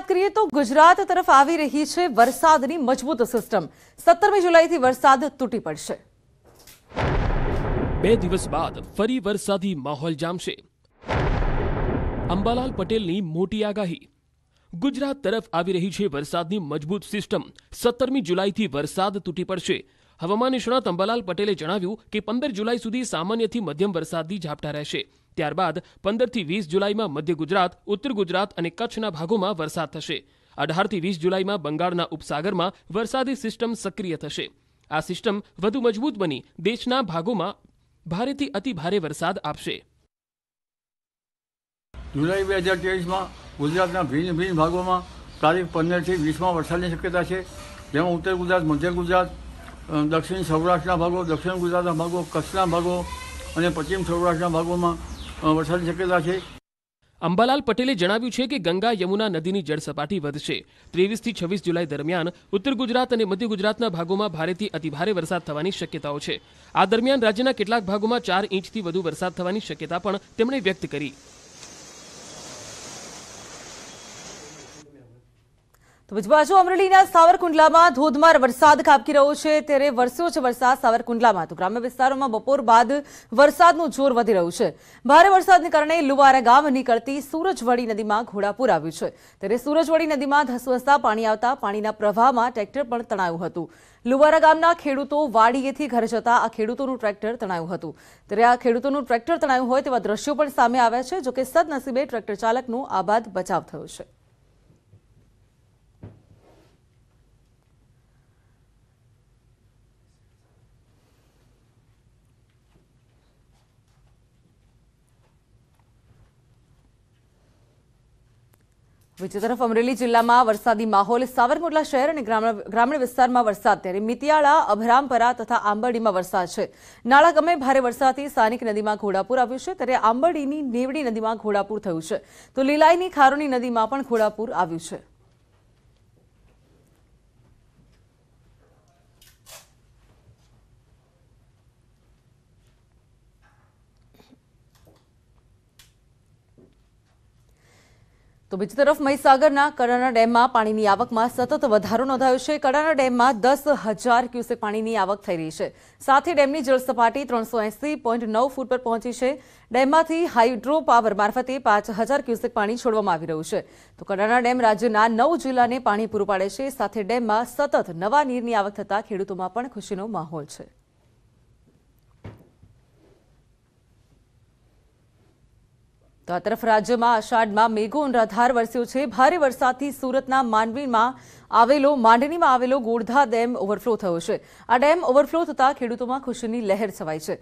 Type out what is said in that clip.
વાત કરીએ તો ગુજરાત તરફ આવી રહી છે વરસાદની મજબૂત સિસ્ટમ. સત્તરમી જુલાઈથી વરસાદ તૂટી પડશે. બે દિવસ બાદ ફરી વરસાદી માહોલ જામશે. અંબાલાલ પટેલની મોટી આગાહી. ગુજરાત તરફ આવી રહી છે વરસાદની મજબૂત સિસ્ટમ. સત્તરમી જુલાઈથી વરસાદ તૂટી પડશે. હવામાન નિષ્ણાત અંબાલાલ પટેલે જણાવ્યું કે પંદર જુલાઈ સુધી સામાન્યથી મધ્યમ વરસાદની ઝાપટા રહેશે. ત્યારબાદ પંદરથી વીસ જુલાઈમાં મધ્ય ગુજરાત, ઉત્તર ગુજરાત અને કચ્છના ભાગોમાં વરસાદ થશે. અઢારથી વીસ જુલાઈમાં બંગાળના ઉપસાગરમાં વરસાદી સિસ્ટમ સક્રિય થશે. આ સિસ્ટમ વધુ મજબૂત બની દેશના ભાગોમાં ભારેથી અતિ ભારે વરસાદ આપશે. જુલાઈ બે હજાર ત્રેવીસમાં ગુજરાતના ભિન્ન ભિન્ન ભાગોમાં તારીખ પંદરથી વીસમાં વરસાદની શક્યતા છે. જેમાં ઉત્તર ગુજરાત, મધ્ય ગુજરાત દક્ષિણ સૌરાષ્ટ્રના ભાગો, દક્ષિણ ગુજરાતના ભાગો, કચ્છના ભાગો અને પશ્ચિમ સૌરાષ્ટ્રના ભાગોમાં વરસાદની શક્યતા છે. અંબાલાલ પટેલે જણાવ્યું છે કે ગંગા યમુના નદીની જળસપાટી વધશે. ત્રેવીસથી છવ્વીસ જુલાઈ દરમિયાન ઉત્તર ગુજરાત અને મધ્ય ગુજરાતના ભાગોમાં ભારેથી અતિભારે વરસાદ થવાની શક્યતાઓ છે. આ દરમિયાન રાજ્યના કેટલાક ભાગોમાં ચાર ઇંચથી વધુ વરસાદ થવાની શક્યતા પણ તેમણે વ્યક્ત કરી. તો બીજી અમરેલીના સાવરકુંડલામાં ધોધમાર વરસાદ ખાબકી રહ્યો છે. ત્યારે વરસ્યો છે વરસાદ સાવરકુંડલામાં. તો ગ્રામ્ય વિસ્તારોમાં બપોર બાદ વરસાદનું જોર વધી રહ્યું છે. ભારે વરસાદને કારણે લુવારા ગામ નીકળતી સુરજવડી નદીમાં ઘોડાપુર આવ્યું છે. ત્યારે સુરજવડી નદીમાં ધસવસતા પાણી આવતા પાણીના પ્રવાહમાં ટ્રેક્ટર પણ તણાયું હતું. લુવારા ગામના ખેડૂતો વાડીએથી ઘરે જતા આ ખેડૂતોનું ટ્રેક્ટર તણાયું હતું. ત્યારે આ ખેડૂતોનું ટ્રેક્ટર તણાયું હોય તેવા દ્રશ્યો પણ સામે આવ્યા છે, જોકે સદનસીબે ટ્રેક્ટર ચાલકનો આબાદ બચાવ થયો છે. બીજી તરફ અમરેલી જિલ્લામાં વરસાદી માહોલ સાવરકુંડલા શહેર અને ગ્રામ- ગ્રામીણ વિસ્તારમાં વરસાદ. ત્યારે મિતિયાળા, અભરામપરા તથા આંબરડીમાં વરસાદ છે. નાળા ગમે ભારે વરસાદથી સ્થાનિક નદીમાં ઘોડાપુર આવ્યું છે. ત્યારે આંબરડીની નેવડી નદીમાં ઘોડાપુર થયું છે. તો લીલાઈની ખારોની નદીમાં પણ ઘોડાપુર આવ્યું છે. તો બીજી તરફ મહીસાગરના કડાણા ડેમમાં પાણીની આવકમાં સતત વધારો નોંધાયો છે. કડાણા ડેમમાં દસ હજાર ક્યુસેક પાણીની આવક થઈ રહી છે. સાથે ડેમની જળસપાટી ત્રણસો એસી પોઈન્ટ નવ ફૂટ પર પહોંચી છે. ડેમમાંથી હાઇડ્રો પાવર મારફતે પાંચ હજાર ક્યુસેક પાણી છોડવામાં આવી રહ્યું છે. તો કડાણા ડેમ રાજ્યના નવ જિલ્લાને પાણી પૂરું પાડે છે. સાથે ડેમમાં સતત નવા નીરની આવક થતાં ખેડૂતોમાં પણ ખુશીનો માહોલ છે. તો આ તરફ રાજ્યમાં અષાઢમાં મેઘો અનરાધાર વરસ્યો છે. ભારે વરસાદથી સુરતના માંડવીમાં આવેલો માંડવીમાં આવેલો ગોળધા ડેમ ઓવરફ્લો થયો છે. આ ડેમ ઓવરફ્લો થતાં ખેડૂતોમાં ખુશીની લહેર છવાઈ છે.